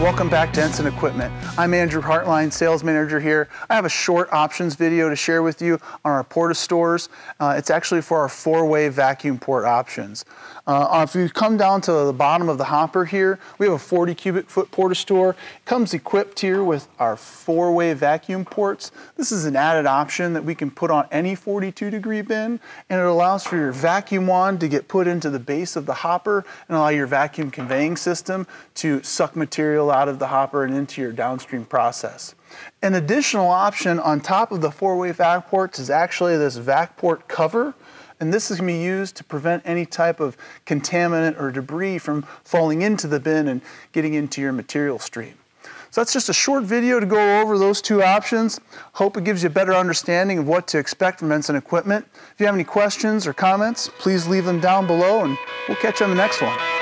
welcome back to Ensign Equipment. I'm Andrew Hartline, sales manager here. I have a short options video to share with you on our Porta-Stors. Uh, it's actually for our four-way vacuum port options. Uh, if you come down to the bottom of the hopper here, we have a 40 cubic foot Porta-Stor. It comes equipped here with our four-way vacuum ports. This is an added option that we can put on any 42 degree bin and it allows for your vacuum wand to get put into the base of the hopper and allow your vacuum conveying system to suck material out of the hopper and into your downstream process. An additional option on top of the four-way vac ports is actually this vac port cover and this is going to be used to prevent any type of contaminant or debris from falling into the bin and getting into your material stream. So that's just a short video to go over those two options. Hope it gives you a better understanding of what to expect from Ensign Equipment. If you have any questions or comments, please leave them down below and we'll catch you on the next one.